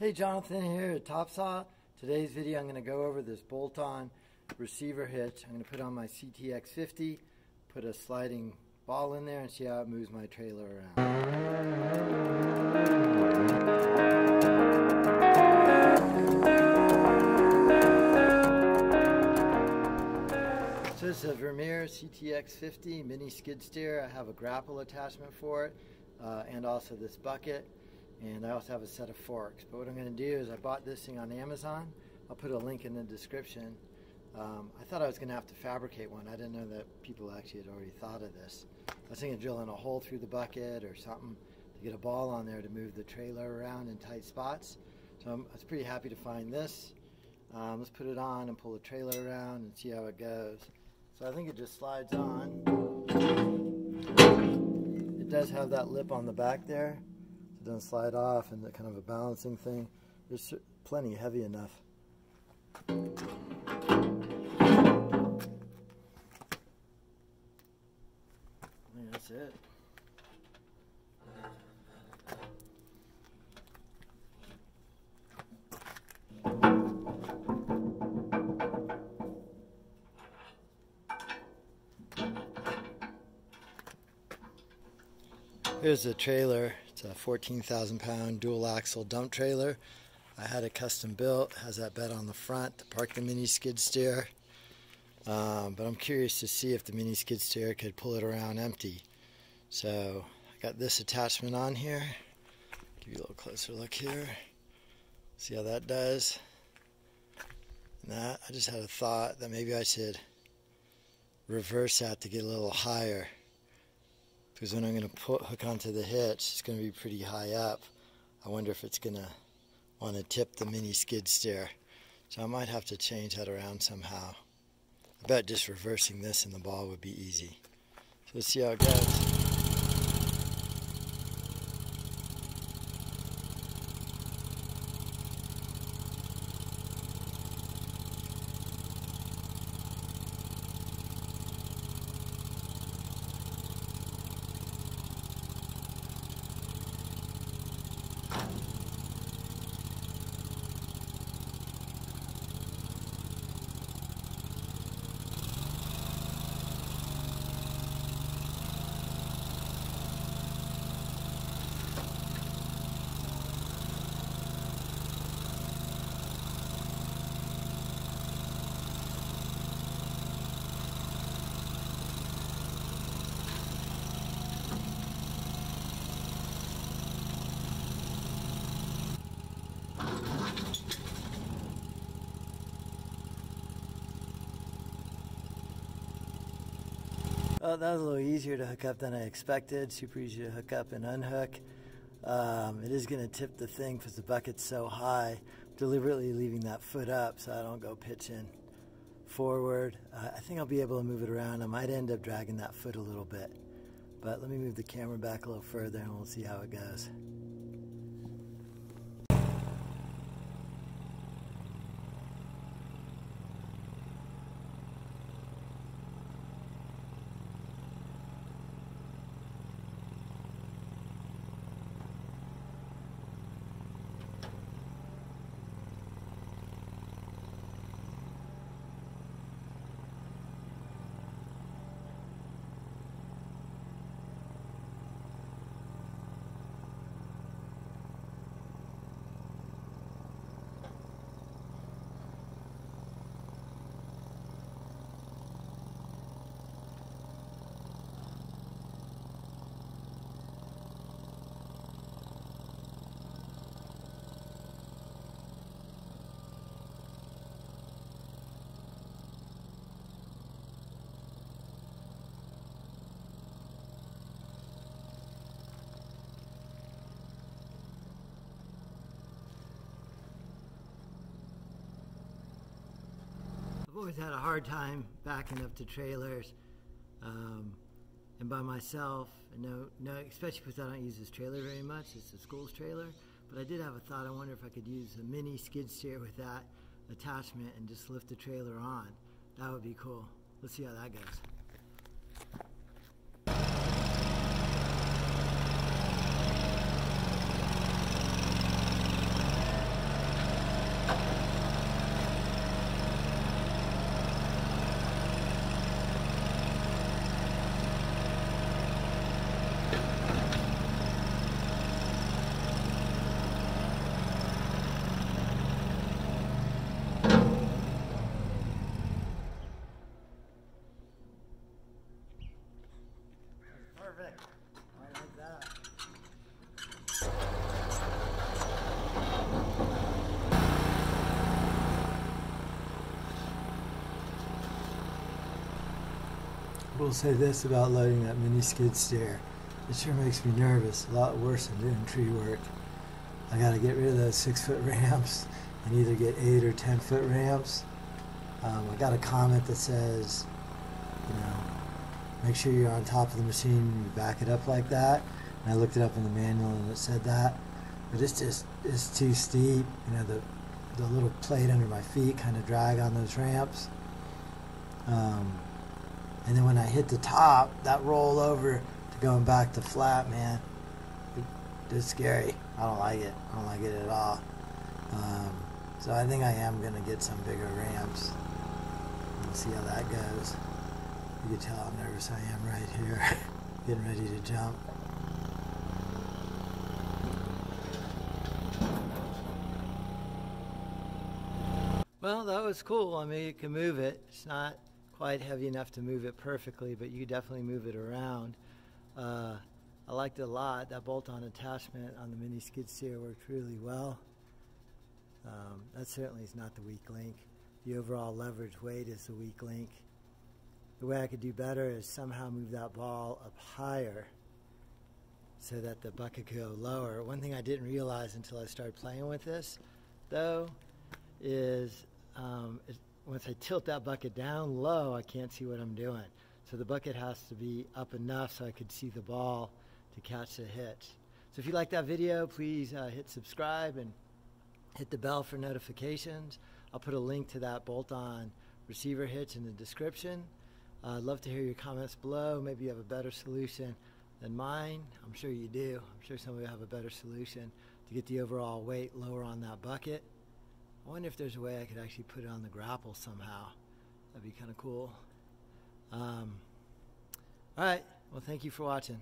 Hey Jonathan here at TopSaw. Today's video I'm going to go over this bolt-on receiver hitch. I'm going to put on my CTX50, put a sliding ball in there and see how it moves my trailer around. This is a Vermeer CTX50 mini skid steer. I have a grapple attachment for it uh, and also this bucket and I also have a set of forks. But what I'm going to do is I bought this thing on Amazon. I'll put a link in the description. Um, I thought I was going to have to fabricate one. I didn't know that people actually had already thought of this. I was thinking of drilling a hole through the bucket or something to get a ball on there to move the trailer around in tight spots. So I'm, I was pretty happy to find this. Um, let's put it on and pull the trailer around and see how it goes. So I think it just slides on. It does have that lip on the back there doesn't slide off and the kind of a balancing thing. There's plenty heavy enough. that's it. Here's the trailer. It's a 14,000 pound dual axle dump trailer. I had it custom built, has that bed on the front to park the mini skid steer. Um, but I'm curious to see if the mini skid steer could pull it around empty. So I got this attachment on here. Give you a little closer look here. See how that does. And that, I just had a thought that maybe I should reverse that to get a little higher because when I'm going to put hook onto the hitch, it's going to be pretty high up. I wonder if it's going to want to tip the mini skid steer. So I might have to change that around somehow. I bet just reversing this in the ball would be easy. So let's see how it goes. That was a little easier to hook up than I expected. Super easy to hook up and unhook. Um, it is going to tip the thing because the bucket's so high. Deliberately leaving that foot up so I don't go pitching forward. Uh, I think I'll be able to move it around. I might end up dragging that foot a little bit. But let me move the camera back a little further and we'll see how it goes. Always had a hard time backing up to trailers um, and by myself. No, no, especially because I don't use this trailer very much. It's a school's trailer. But I did have a thought. I wonder if I could use a mini skid steer with that attachment and just lift the trailer on. That would be cool. Let's see how that goes. Will say this about loading that mini skid steer. It sure makes me nervous, a lot worse than doing tree work. I gotta get rid of those six foot ramps and either get eight or ten foot ramps. Um, I got a comment that says, you know, make sure you're on top of the machine and you back it up like that. And I looked it up in the manual and it said that. But it's just, it's too steep. You know, the, the little plate under my feet kind of drag on those ramps. Um, and then when I hit the top, that roll over to going back to flat, man, it, it's scary. I don't like it. I don't like it at all. Um, so I think I am going to get some bigger ramps. We'll see how that goes. You can tell how nervous I am right here, getting ready to jump. Well, that was cool. I mean, you can move it. It's not quite heavy enough to move it perfectly, but you definitely move it around. Uh, I liked it a lot. That bolt-on attachment on the mini skid steer worked really well. Um, that certainly is not the weak link. The overall leverage weight is the weak link. The way I could do better is somehow move that ball up higher so that the bucket could go lower. One thing I didn't realize until I started playing with this, though, is um, once I tilt that bucket down low, I can't see what I'm doing. So the bucket has to be up enough so I could see the ball to catch the hit. So if you like that video, please uh, hit subscribe and hit the bell for notifications. I'll put a link to that bolt-on receiver hitch in the description. Uh, I'd love to hear your comments below. Maybe you have a better solution than mine. I'm sure you do. I'm sure some of you have a better solution to get the overall weight lower on that bucket. I wonder if there's a way I could actually put it on the grapple somehow. That'd be kind of cool. Um, all right. Well, thank you for watching.